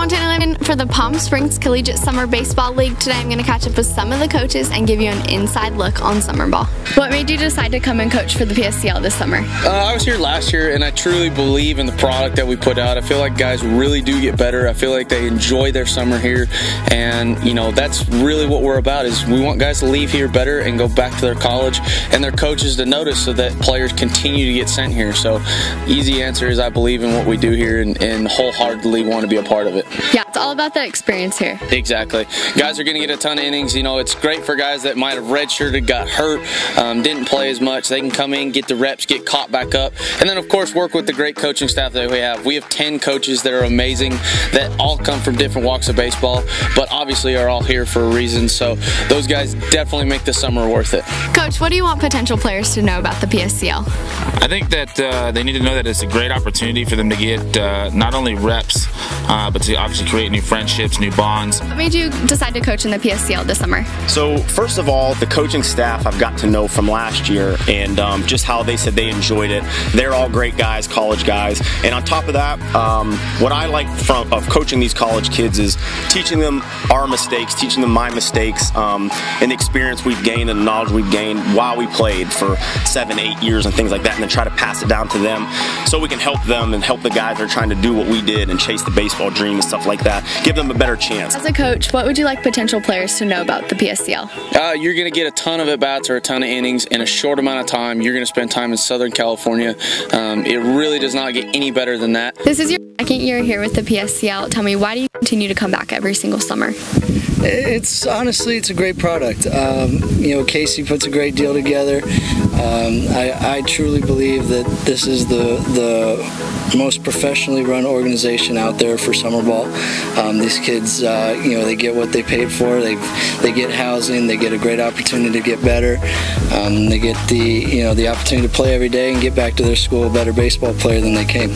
Montana for the Palm Springs Collegiate Summer Baseball League. Today I'm going to catch up with some of the coaches and give you an inside look on summer ball. What made you decide to come and coach for the PSCL this summer? Uh, I was here last year and I truly believe in the product that we put out. I feel like guys really do get better. I feel like they enjoy their summer here and you know that's really what we're about is we want guys to leave here better and go back to their college and their coaches to notice so that players continue to get sent here. So easy answer is I believe in what we do here and, and wholeheartedly want to be a part of it. Yeah, it's all about the experience here. Exactly. Guys are going to get a ton of innings. You know, it's great for guys that might have redshirted, got hurt, um, didn't play as much. They can come in, get the reps, get caught back up, and then of course work with the great coaching staff that we have. We have 10 coaches that are amazing that all come from different walks of baseball, but obviously are all here for a reason. So those guys definitely make the summer worth it. Coach, what do you want potential players to know about the PSCL? I think that uh, they need to know that it's a great opportunity for them to get uh, not only reps, uh, but to obviously create new friendships, new bonds. What made you decide to coach in the PSCL this summer? So, first of all, the coaching staff I've got to know from last year and um, just how they said they enjoyed it. They're all great guys, college guys. And on top of that, um, what I like from of coaching these college kids is teaching them our mistakes, teaching them my mistakes, um, and the experience we've gained and the knowledge we've gained while we played for seven, eight years and things like that, and then try to pass it down to them so we can help them and help the guys that are trying to do what we did and chase the baseball dream and stuff like that. Give them a better chance. As a coach, what would you like potential players to know about the PSCL? Uh, you're going to get a ton of at bats or a ton of innings in a short amount of time. You're going to spend time in Southern California. Um, it really does not get any better than that. This is your second year here with the PSCL. Tell me, why do you continue to come back every single summer? It's honestly, it's a great product. Um, you know, Casey puts a great deal together. Um, I, I, truly believe that this is the the most professionally run organization out there for summer ball. Um, these kids, uh, you know, they get what they paid for. They they get housing. They get a great opportunity to get better. Um, they get the you know the opportunity to play every day and get back to their school a better baseball player than they came.